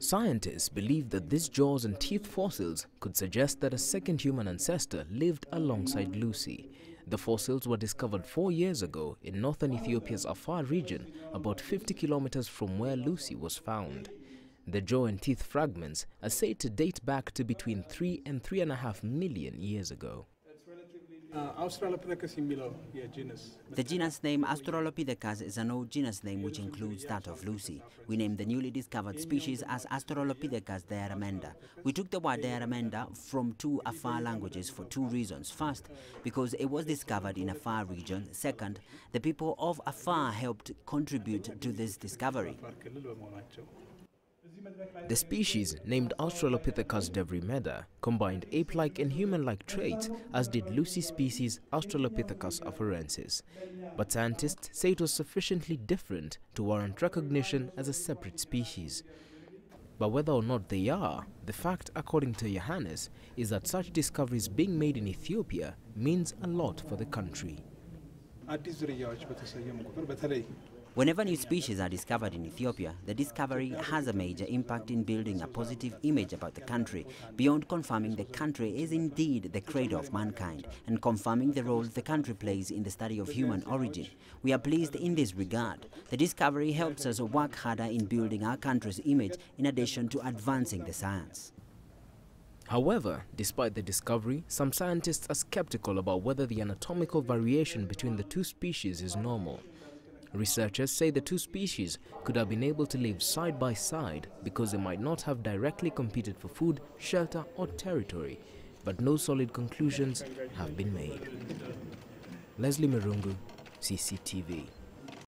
Scientists believe that these jaws and teeth fossils could suggest that a second human ancestor lived alongside Lucy. The fossils were discovered four years ago in northern Ethiopia's Afar region, about 50 kilometers from where Lucy was found. The jaw and teeth fragments are said to date back to between 3 and 3.5 million years ago. The genus name Australopithecus is an old genus name which includes that of Lucy. We named the newly discovered species as Australopithecus deyiremeda. We took the word deyiremeda from two Afar languages for two reasons. First, because it was discovered in Afar region. Second, the people of Afar helped contribute to this discovery. The species, named Australopithecus deyiremeda, combined ape-like and human-like traits, as did Lucy's species Australopithecus afarensis. But scientists say it was sufficiently different to warrant recognition as a separate species. But whether or not they are, the fact, according to Johannes, is that such discoveries being made in Ethiopia means a lot for the country. Whenever new species are discovered in Ethiopia, the discovery has a major impact in building a positive image about the country, beyond confirming the country is indeed the cradle of mankind and confirming the role the country plays in the study of human origin. We are pleased in this regard. The discovery helps us work harder in building our country's image in addition to advancing the science. However, despite the discovery, some scientists are skeptical about whether the anatomical variation between the two species is normal. Researchers say the two species could have been able to live side by side because they might not have directly competed for food, shelter, or territory, but no solid conclusions have been made. Leslie Mirungu, CCTV.